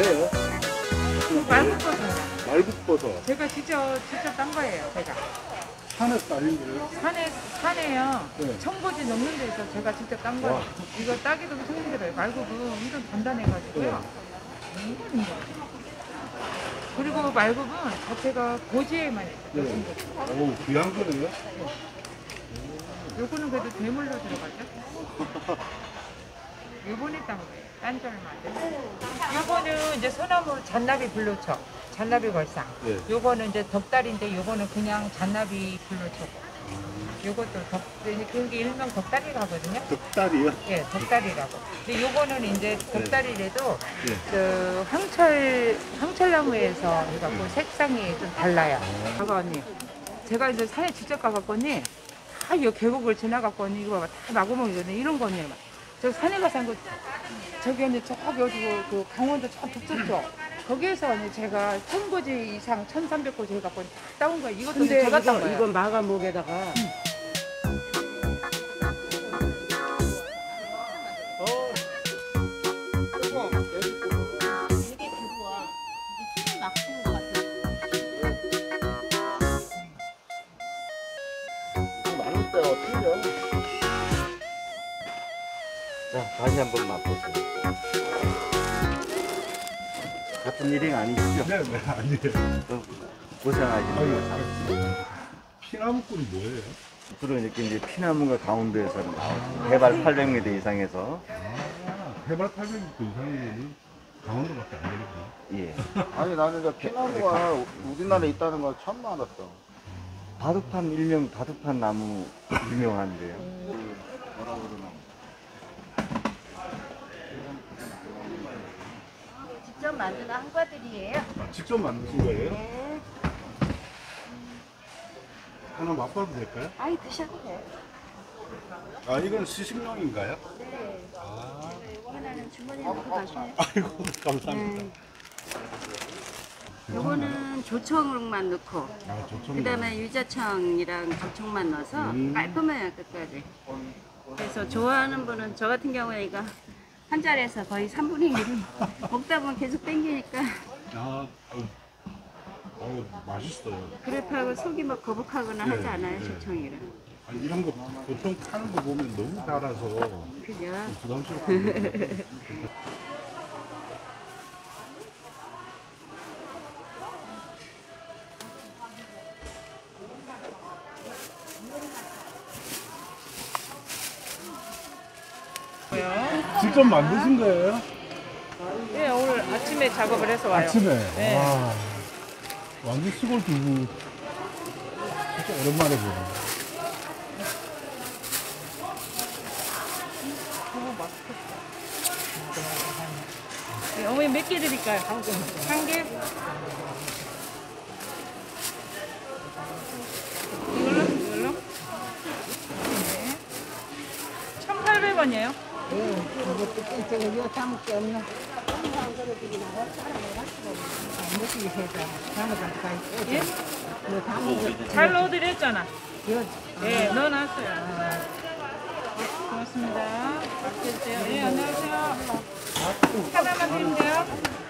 뭐예요? 말국버섯. 말국버섯. 제가 직접 직접 딴 거예요. 제가 산에 딸린 거예요? 산에 산에요. 네. 청보지 넘는 데서 제가 직접 딴 거예요. 와. 이거 따기도 엄청 힘들어요. 말국은 엄청 단단해가지고요. 힘들어요. 그리고 말국은 자체가 고지에만 있어요. 네. 오, 귀한 거네요? 요거는 그래도 대물로 들어가죠. 요번에 딴 거예요. 돼요. 요거는 이제 소나무 잔나비 불로초, 잔나비 걸상. 네. 요거는 이제 덕다리인데 요거는 그냥 잔나비 불로초고. 요것도 덕, 그게 일명 덕다리라거든요. 덕다리요? 예, 덕다리라고. 근데 요거는 이제 덕다리래도 네. 그 황철 황철나무에서 해갖고 색상이 좀 달라요. 봐봐 언니. 제가 이제 산에 직접 가봤거니 다 이 계곡을 지나갔거니 이거 봐봐 다 마구멍이거든요. 이런 거니. 저 산에 가서 한거 저기 언니 저기 어디고 그 강원도 저 북쪽쪽 거기에서 언니 제가 천 고지 이상 천삼백 고지 해갖고 다 따온 거예요. 이것도 근데 제가 딴 이거, 거예요. 이건 마감목에다가 다시 한번 맛보세요. 같은 일행 아니시죠? 네, 네, 아니에요. 또 고생하시는 거. 피나무꾼이 뭐예요? 주로 이렇게 이제 피나무가 가운데에서 나오죠. 해발 800m 이상에서 아, 해발 800m 이상이면 강원도밖에 안 되겠구나. 예. 아니 나는 저 피나무가 우리나라에 있다는 걸 처음 알았어. 바둑판 일명 바둑판 나무 유명한데요. 뭐라 그러나. 직접 만드는 한과들이에요. 아, 직접 만드신 거예요? 네. 하나 맛봐도 될까요? 아이 드셔도 돼요. 아, 이건 시식용인가요? 네. 아, 이거 하나는 주머니에 넣고 가셔요. 아이고, 감사합니다. 네. 요거는 조청만 넣고 아. 그다음에 유자청이랑 조청만 넣어서 음. 깔끔해요 끝까지. 그래서 좋아하는 분은 저 같은 경우에 이거 한 자리에서 거의 3분의 1을 먹다 보면 계속 땡기니까 아, 어, 어, 맛있어요. 그래프하고 속이 막 거북하거나 하지 네, 않아요 네. 조청이랑. 아, 이런 거 보통 파는 거 보면 너무 달아서 그죠? 부담스럽고. 직접 만드신 거예요? 네, 오늘 아침에 작업을 해서 와요. 아침에. 네. 와, 완전 시골 두부. 진짜 오랜만에 보네. 네, 어머니 몇 개 드릴까요? 한 개. 이걸로? 이걸로? 네. 1,800원이에요. 예? 잘 넣어드렸잖아. 네, 넣어놨어요. 고맙습니다. 드세요. 네, 안녕하세요. 하나만 드리면 돼요.